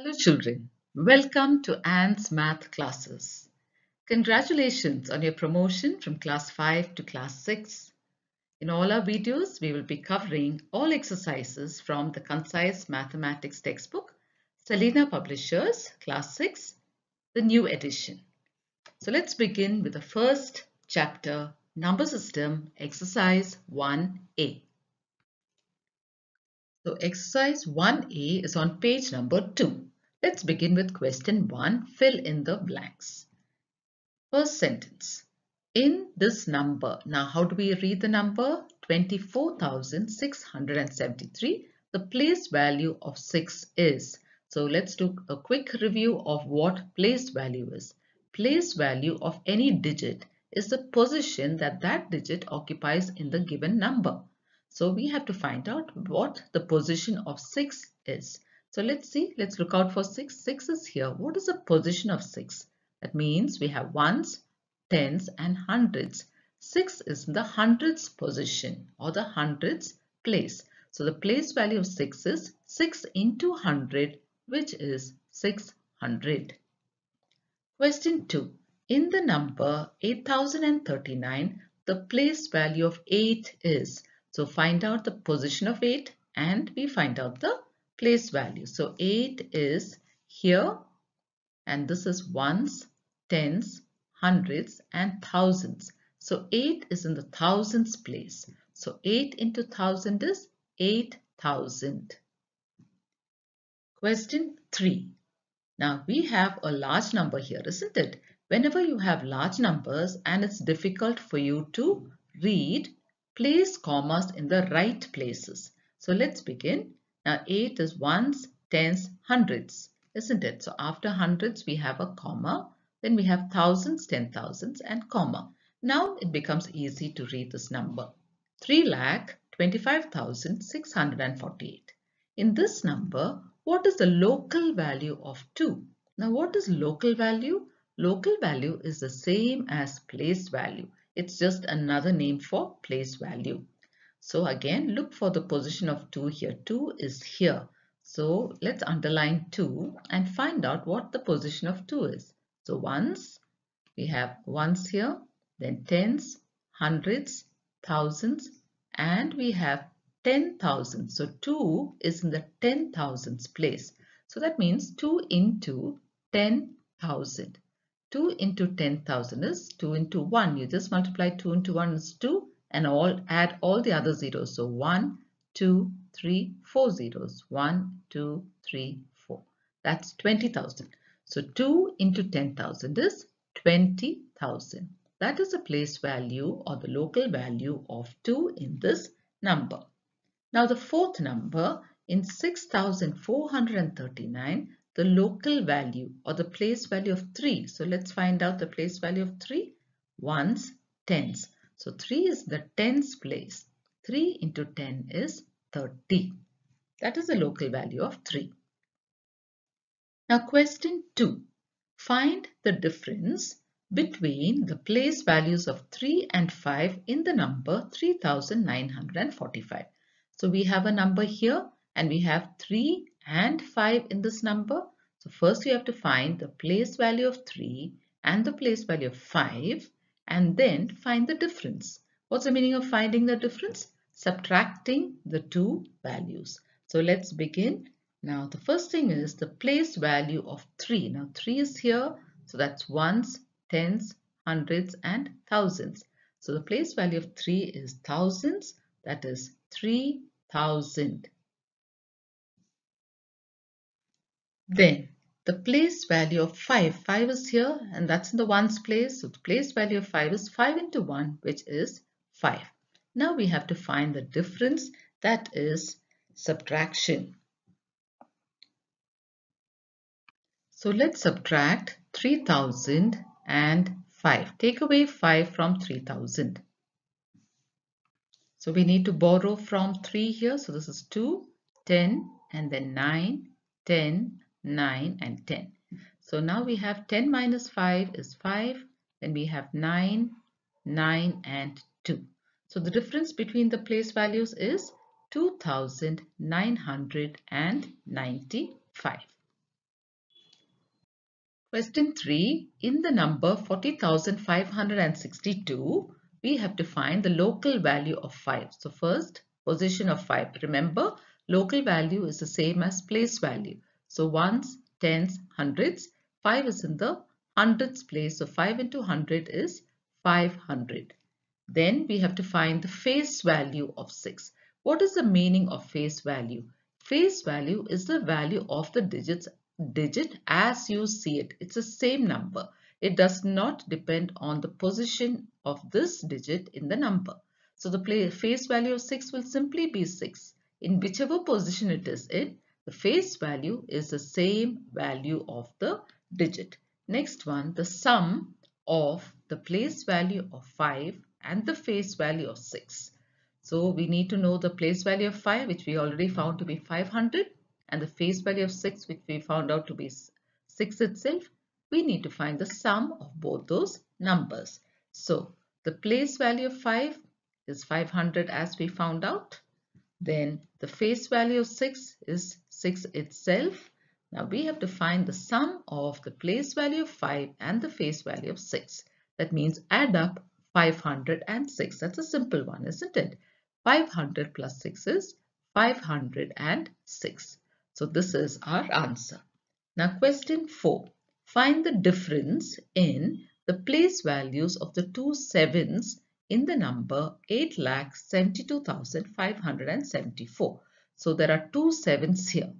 Hello children, welcome to Anne's math classes. Congratulations on your promotion from class 5 to class 6. In all our videos, we will be covering all exercises from the Concise Mathematics textbook, Selina Publishers, class 6, the new edition. So let's begin with the first chapter, Number System, exercise 1A. So exercise 1A is on page number 2. Let's begin with question 1. Fill in the blanks. First sentence. In this number, now how do we read the number? 24,673. The place value of 6 is. So let's do a quick review of what place value is. Place value of any digit is the position that that digit occupies in the given number. So we have to find out what the position of 6 is. So let's see, let's look out for 6. 6 is here. What is the position of 6? That means we have ones, tens and hundreds. 6 is the hundreds position or the hundreds place. So the place value of 6 is 6 into 100 which is 600. Question 2. In the number 8039, the place value of 8 is. So find out the position of 8 and we find out the place value. So 8 is here and this is ones, tens, hundreds and thousands. So 8 is in the thousands place. So 8 into 1000 is 8000. Question 3. Now we have a large number here, isn't it? Whenever you have large numbers and it's difficult for you to read, place commas in the right places. So let's begin. Now 8 is ones, tens, hundreds, isn't it? So after hundreds we have a comma, then we have thousands, ten thousands and comma. Now it becomes easy to read this number. 3 lakh 25,648. In this number, what is the local value of 2? Now what is local value? Local value is the same as place value. It's just another name for place value. So again, look for the position of 2 here. 2 is here. So let's underline 2 and find out what the position of 2 is. So ones, we have ones here, then tens, hundreds, thousands, and we have 10,000. So 2 is in the 10,000s place. So that means 2 into 10,000. 2 into 10,000 is 2 into 1. You just multiply 2 into 1 is 2 and all add all the other zeros. So 1, 2, 3, 4 zeros. 1, 2, 3, 4. That's 20,000. So 2 into 10,000 is 20,000. That is the place value or the local value of 2 in this number. Now the fourth number in 6,439 the local value or the place value of 3. So let's find out the place value of 3. Ones, tens. So 3 is the tens place. 3 into 10 is 30. That is the local value of 3. Now question 2. Find the difference between the place values of 3 and 5 in the number 3945. So we have a number here and we have 3 and 5 in this number. So first we have to find the place value of 3 and the place value of 5 and then find the difference. What's the meaning of finding the difference? Subtracting the two values. So let's begin. Now the first thing is the place value of 3. Now 3 is here. So that's ones, tens, hundreds and thousands. So the place value of 3 is thousands. That is 3000. Then the place value of 5. 5 is here and that's in the ones place. So the place value of 5 is 5 into 1 which is 5. Now we have to find the difference that is subtraction. So let's subtract 3000 and 5. Take away 5 from 3000. So we need to borrow from 3 here. So this is 2, 10 and then 9, 10, 9 and 10. So now we have 10 minus 5 is 5. Then we have 9, 9 and 2. So the difference between the place values is 2995. Question 3. In the number 40,562, we have to find the local value of 5. So first, position of 5. Remember, local value is the same as place value. So ones, tens, hundreds. 5 is in the hundreds place. So 5 into 100 is 500. Then we have to find the face value of 6. What is the meaning of face value? Face value is the value of the digits digit as you see it. It's the same number. It does not depend on the position of this digit in the number. So the face value of 6 will simply be 6. In whichever position it is in, the face value is the same value of the digit. Next one, the sum of the place value of 5 and the face value of 6. So we need to know the place value of 5 which we already found to be 500 and the face value of 6 which we found out to be 6 itself. We need to find the sum of both those numbers. So the place value of 5 is 500 as we found out. Then the face value of 6 is 6 itself. Now we have to find the sum of the place value of 5 and the face value of 6. That means add up 506. That's a simple one, isn't it? 500 plus 6 is 506. So this is our answer. Now question 4. Find the difference in the place values of the two sevens in the number 8,72,574. So there are two sevens here.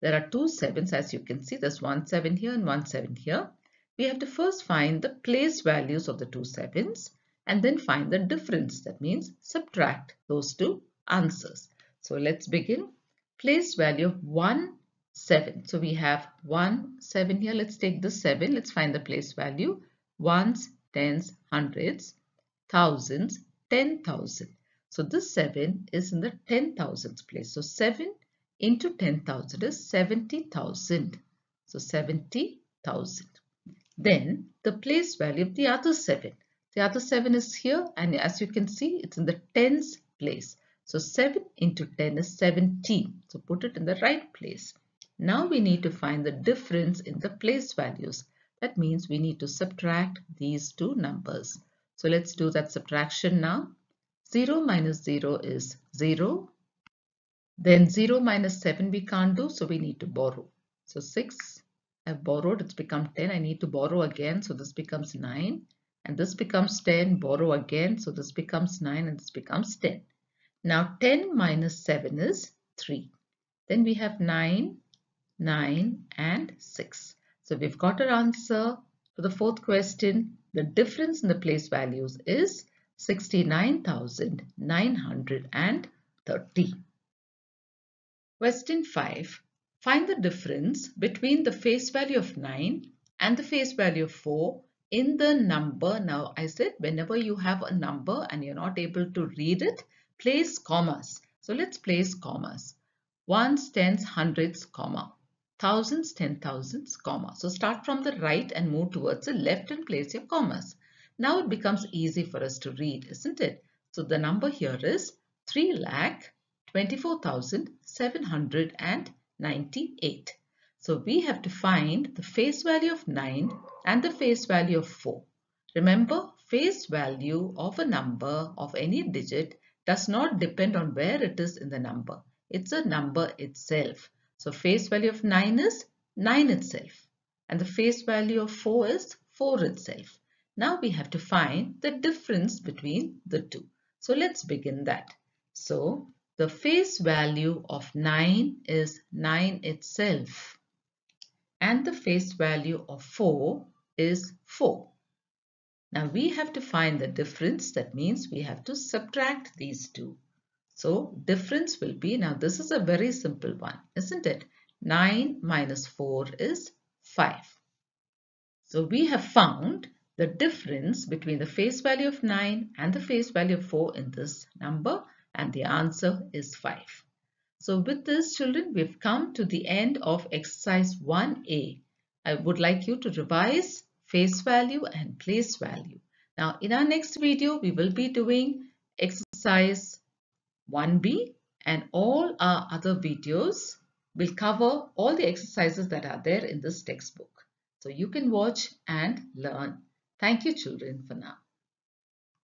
There are two sevens as you can see. There's one seven here and one seven here. We have to first find the place values of the two sevens and then find the difference. That means subtract those two answers. So let's begin place value of 1, 7. So we have 1, 7 here. Let's take the 7. Let's find the place value. Ones, tens, hundreds, thousands, 10,000. So this 7 is in the 10,000s place. So 7 into 10,000 is 70,000. So 70,000. Then the place value of the other 7. The other 7 is here and as you can see it's in the tens place. So 7 into 10 is 17. So put it in the right place. Now we need to find the difference in the place values. That means we need to subtract these two numbers. So let's do that subtraction now. 0 minus 0 is 0. Then 0 minus 7 we can't do, so we need to borrow. So 6, I've borrowed, it's become 10. I need to borrow again, so this becomes 9. And this becomes 10, borrow again, so this becomes 9 and this becomes 10. Now 10 minus 7 is 3. Then we have 9, 9 and 6. So we've got our answer for the fourth question. The difference in the place values is 69,930. Question 5. Find the difference between the face value of 9 and the face value of 4 in the number. Now I said whenever you have a number and you're not able to read it, place commas. So let's place commas. Ones, tens, hundreds, comma. Thousands, ten thousands, comma. So start from the right and move towards the left and place your commas. Now it becomes easy for us to read, isn't it? So the number here is 3 lakh 24,798. So we have to find the face value of 9 and the face value of 4. Remember, face value of a number of any digit does not depend on where it is in the number. It's a number itself. So face value of 9 is 9 itself. And the face value of 4 is 4 itself. Now we have to find the difference between the two. So let's begin that. So the face value of 9 is 9 itself. And the face value of 4 is 4. Now we have to find the difference. That means we have to subtract these two. So difference will be, now this is a very simple one, isn't it? 9 minus 4 is 5. So we have found the difference between the face value of 9 and the face value of 4 in this number and the answer is 5. So with this children, we've come to the end of exercise 1A. I would like you to revise face value and place value. Now in our next video, we will be doing exercise 1B and all our other videos will cover all the exercises that are there in this textbook. So you can watch and learn. Thank you children for now.